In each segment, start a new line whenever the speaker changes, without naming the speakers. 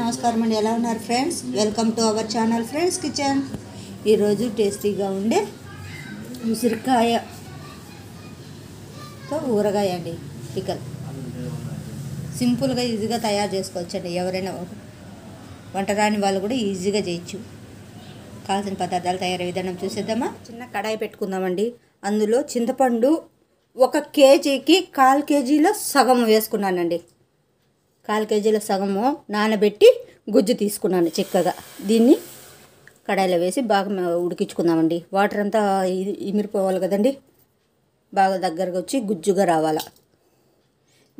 నమస్కారం అండి. ఎలా ఉన్నారు friends? Welcome to our channel friends kitchen. ఈరోజు టేస్టీగా ఉండే ఉసిరికాయతో ఊరగాయ అండి. పికల్. సింపుల్గా ఈజీగా తయారు చేసుకోవచ్చండి. ఎవరైనా వంట రాని వాళ్ళు కూడా ఈజీగా చేయొచ్చు. కావాల్సిన పదార్థాలు తయారయ్యే విధానం చూసేద్దామా? చిన్న కడాయి పెట్టుకుందామండి. అందులో చింతపండు ఒక కేజీకి కాల్ కేజీలో సగం వేసుకున్నానండి. కాల్ కేజీల సగము నానబెట్టి గుజ్జు తీసుకున్నాను చిక్కగా. దీన్ని కడాయిలో వేసి బాగా ఉడికించుకుందామండి. వాటర్ అంతా ఇమిరిపోవాలి కదండి? బాగా దగ్గరగా వచ్చి గుజ్జుగా రావాలా.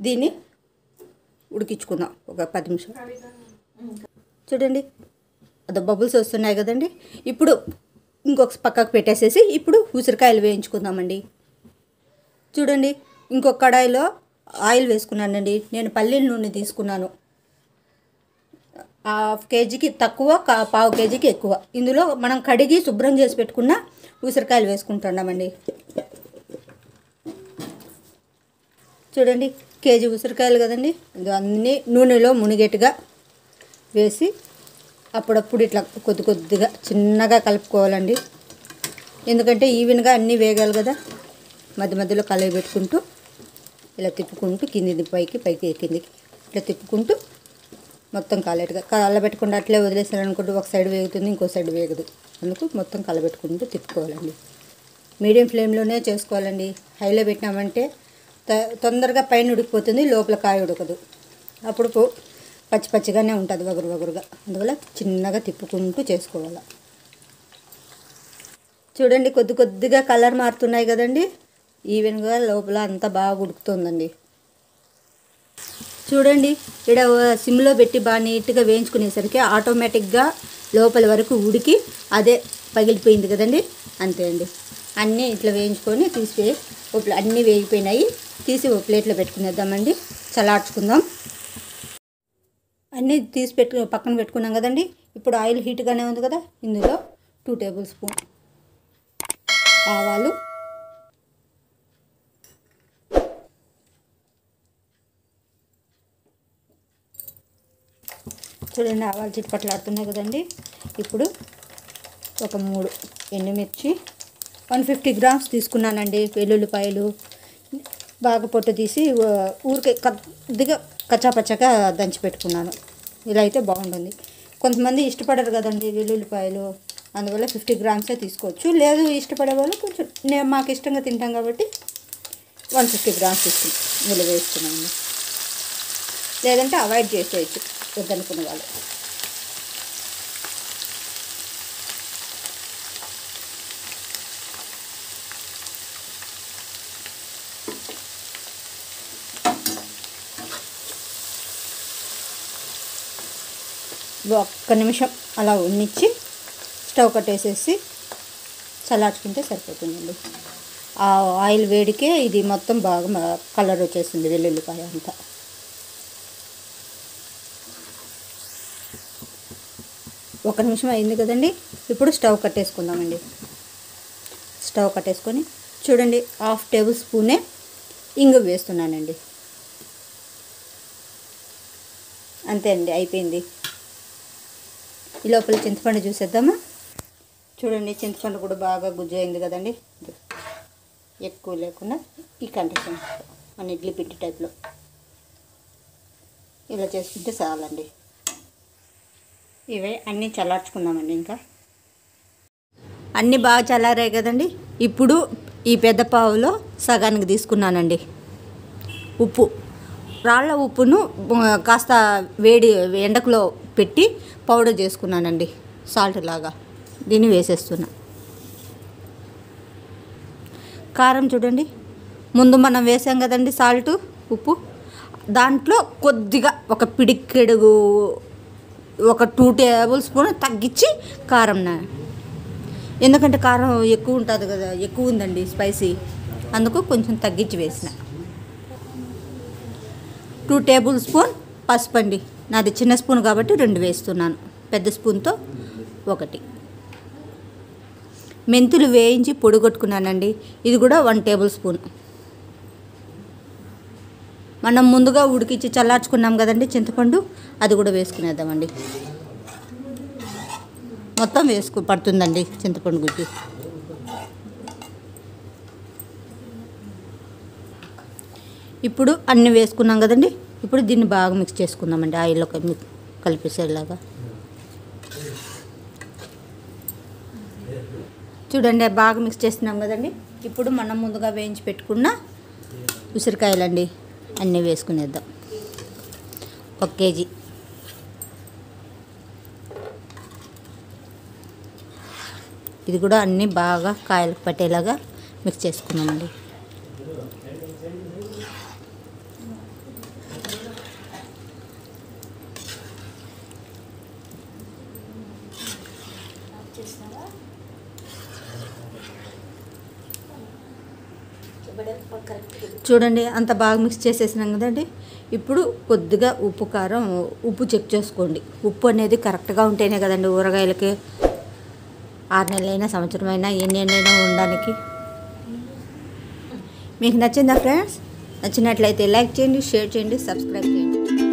దీన్ని ఉడికించుకుందాం. ఒక పది నిమిషం చూడండి. అదో బబుల్స్ వస్తున్నాయి కదండి. ఇప్పుడు ఇంకొక పక్కకు పెట్టేసేసి ఇప్పుడు ఉసిరికాయలు వేయించుకుందామండి. చూడండి. ఇంకొక కడాయిలో ఆయిల్ వేసుకున్నానండి. నేను పల్లీల నూనె తీసుకున్నాను. హాఫ్ కేజీకి తక్కువ కా- పావు కేజీకి ఎక్కువ. ఇందులో మనం కడిగి శుభ్రం చేసి పెట్టుకున్న ఉసిరికాయలు వేసుకుంటున్నామండి. చూడండి కేజీ ఉసిరికాయలు కదండి. ఇది అన్నీ నూనెలో మునిగేట్టుగా వేసి అప్పుడప్పుడు ఇట్లా కొద్ది కొద్దిగా చిన్నగా కలుపుకోవాలండి. ఎందుకంటే ఈవెన్గా అన్నీ వేగాలి కదా. మధ్య మధ్యలో కలయి పెట్టుకుంటూ ఇలా తిప్పుకుంటూ కింది పైకి పైకి కిందికి ఇట్లా తిప్పుకుంటూ మొత్తం కాలేటుగా. కలబెట్టకుండా అట్లే వదిలేసారనుకుంటూ ఒక సైడ్ వేగుతుంది ఇంకో సైడ్ వేగదు. అందుకు మొత్తం కలబెట్టుకుంటూ తిప్పుకోవాలండి. మీడియం ఫ్లేమ్లోనే చేసుకోవాలండి. హైలో పెట్టినామంటే తొందరగా పైన ఉడికిపోతుంది లోపల కాయ ఉడకదు. అప్పుడు పచ్చి పచ్చిగానే ఉంటుంది వగరు వగరుగా. అందువల్ల చిన్నగా తిప్పుకుంటూ చేసుకోవాలి. చూడండి కొద్ది కొద్దిగా కలర్ మారుతున్నాయి కదండి. ఈవెన్గా లోపల అంతా బాగా ఉడుకుతుందండి. చూడండి ఇక్కడ సిమ్లో పెట్టి బాగా నీట్గా వేయించుకునేసరికి ఆటోమేటిక్గా లోపల వరకు ఉడికి అదే పగిలిపోయింది కదండి. అంతే అండి. అన్నీ ఇట్లా వేయించుకొని తీసి ఒక అన్నీ వేగిపోయినాయి. తీసి ఒక ప్లేట్లో పెట్టుకునేద్దామండి. చలార్చుకుందాం అన్నీ తీసి పెట్టు పక్కన పెట్టుకున్నాం కదండి. ఇప్పుడు ఆయిల్ హీట్గానే ఉంది కదా. ఇందులో టూ టేబుల్ స్పూన్ ఆవాలు చూడండి ఆవాలు చిట్పట్లాడుతున్నాయి కదండి. ఇప్పుడు ఒక మూడు ఎండుమిర్చి వన్ ఫిఫ్టీ గ్రామ్స్ తీసుకున్నానండి. వెల్లుల్లిపాయలు బాగా పొట్టు తీసి ఊరికే కొద్దిగా కచ్చాపచ్చగా దంచి పెట్టుకున్నాను. ఇలా అయితే బాగుంటుంది. కొంతమంది ఇష్టపడరు కదండి వెల్లుల్లిపాయలు. అందువల్ల ఫిఫ్టీ గ్రామ్సే తీసుకోవచ్చు. లేదు ఇష్టపడే వాళ్ళు కొంచెం నేను మాకు ఇష్టంగా తింటాం కాబట్టి వన్ ఫిఫ్టీ గ్రామ్స్ తీసుకుని నిల్వ వేసుకున్నాను లేదంటే అవాయిడ్ చేసేయచ్చు. వద్దనుకునే వాళ్ళు ఒక్క నిమిషం అలా ఉన్నిచ్చి స్టవ్ కట్టేసేసి చల్లార్చుకుంటే సరిపోతుందండి. ఆ ఆయిల్ వేడికే ఇది మొత్తం బాగా కలర్ వచ్చేసింది వెల్లుల్లిపాయ అంతా. ఒక నిమిషం అయింది కదండి. ఇప్పుడు స్టవ్ కట్టేసుకుందామండి. స్టవ్ కట్టేసుకొని చూడండి హాఫ్ టేబుల్ స్పూనే ఇంగు వేస్తున్నానండి. అంతే అండి అయిపోయింది. ఈ లోపల చింతపండు చూసేద్దామా? చూడండి చింతపండు కూడా బాగా గుజ్జు అయింది కదండి. ఎక్కువ లేకుండా ఈ కండిషన్ మన ఇడ్లీ పిండి టైప్లో. ఇలా చేసుకుంటే చాలండి. ఇవే అన్నీ చల్లార్చుకుందామండి ఇంకా. అన్నీ బాగా చల్లారాయి కదండి. ఇప్పుడు ఈ పెద్ద పావులో సగానికి తీసుకున్నానండి. ఉప్పు. రాళ్ళ ఉప్పును కాస్త వేడి ఎండకులో పెట్టి పౌడర్ చేసుకున్నానండి. సాల్ట్ లాగా. దీన్ని వేసేస్తున్నా. కారం చూడండి. ముందు మనం వేసాం కదండి సాల్ట్ ఉప్పు. దాంట్లో కొద్దిగా ఒక పిడికెడుగు ఒక టూ టేబుల్ స్పూన్ తగ్గించి కారం ఎందుకంటే కారం ఎక్కువ ఉంటుంది కదా ఎక్కువ ఉందండి స్పైసీ అందుకు కొంచెం తగ్గించి వేసిన. టూ టేబుల్ స్పూన్ పసుపు అండి. నాది చిన్న స్పూన్ కాబట్టి రెండు వేస్తున్నాను. పెద్ద స్పూన్తో ఒకటి. మెంతులు వేయించి పొడిగొట్టుకున్నానండి ఇది కూడా వన్ టేబుల్ స్పూన్ మనం ముందుగా ఉడికిచ్చి చల్లార్చుకున్నాం కదండి చింతపండు అది కూడా వేసుకునేద్దామండి. మొత్తం వేసుకు పడుతుందండి చింతపండు గుజ్జు. ఇప్పుడు అన్నీ వేసుకున్నాం కదండి ఇప్పుడు దీన్ని బాగా మిక్స్ చేసుకుందామండి ఆయిల్లో కలిపేసేలాగా. చూడండి బాగా మిక్స్ చేస్తున్నాం కదండి. ఇప్పుడు మనం ముందుగా వేయించి పెట్టుకున్న ఉసిరికాయలండి. అన్నీ వేసుకునేద్దాం. ఒక కేజీ. ఇది కూడా అన్నీ బాగా కాయలకు పట్టేలాగా మిక్స్ చేసుకున్నామండి. చూడండి అంత బాగా మిక్స్ చేసేసినాం కదండి. ఇప్పుడు కొద్దిగా ఉప్పు కారం ఉప్పు చెక్ చేసుకోండి. ఉప్పు అనేది కరెక్ట్గా ఉంటేనే కదండి ఊరగాయలకి ఆరు నెలలైనా సంవత్సరమైనా ఎన్ని ఎన్నైనా ఉండడానికి. మీకు నచ్చిందా ఫ్రెండ్స్ నచ్చినట్లయితే లైక్ చేయండి షేర్ చేయండి సబ్స్క్రైబ్ చేయండి.